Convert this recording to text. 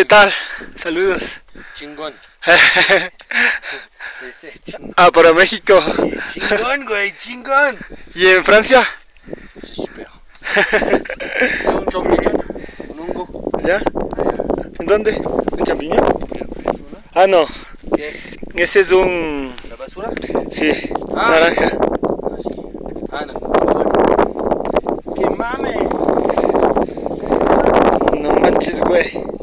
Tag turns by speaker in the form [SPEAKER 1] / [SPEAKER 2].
[SPEAKER 1] ¿Qué tal? Saludos.
[SPEAKER 2] Chingón.
[SPEAKER 1] Ah, para México.
[SPEAKER 2] Chingón, güey, chingón.
[SPEAKER 1] ¿Y en Francia?
[SPEAKER 2] Sí, sí, pero. Un champiñón, un hongo.
[SPEAKER 1] ¿Ya? ¿En dónde? ¿Un champiñón? Ah, no.
[SPEAKER 2] ¿Qué?
[SPEAKER 1] Este es un...
[SPEAKER 2] ¿La basura?
[SPEAKER 1] Sí,
[SPEAKER 2] Ah.
[SPEAKER 1] naranja.
[SPEAKER 2] Ah, ah no. ¡Que mames!
[SPEAKER 1] No manches, güey.